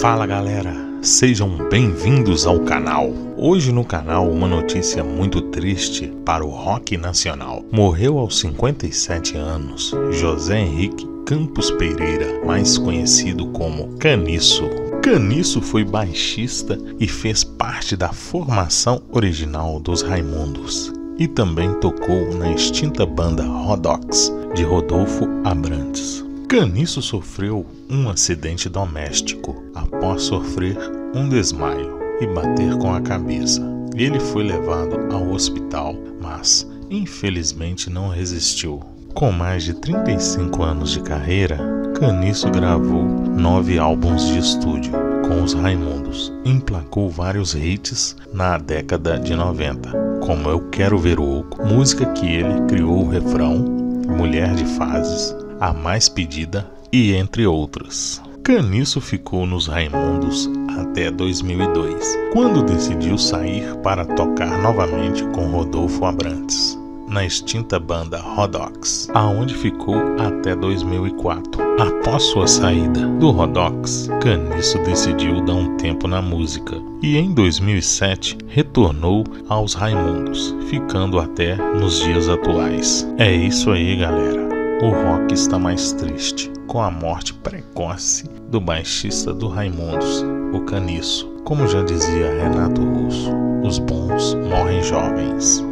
Fala galera, sejam bem-vindos ao canal. Hoje no canal uma notícia muito triste para o rock nacional. Morreu aos 57 anos José Henrique Campos Pereira, mais conhecido como Caniço. Caniço foi baixista e fez parte da formação original dos Raimundos e também tocou na extinta banda Rodox de Rodolfo Abrantes. Caniço sofreu um acidente doméstico após sofrer um desmaio e bater com a cabeça. Ele foi levado ao hospital, mas infelizmente não resistiu. Com mais de 35 anos de carreira, Caniço gravou nove álbuns de estúdio com os Raimundos. Emplacou vários hits na década de 90, como Eu Quero Ver o Oco, música que ele criou o refrão, Mulher de Fases, a mais pedida e entre outras. Caniço ficou nos Raimundos até 2002, quando decidiu sair para tocar novamente com Rodolfo Abrantes, na extinta banda Rodox, aonde ficou até 2004. Após sua saída do Rodox, Caniço decidiu dar um tempo na música e em 2007 retornou aos Raimundos, ficando até nos dias atuais. É isso aí, galera o rock está mais triste, com a morte precoce do baixista do Raimundos, o Caniço. Como já dizia Renato Russo, os bons morrem jovens.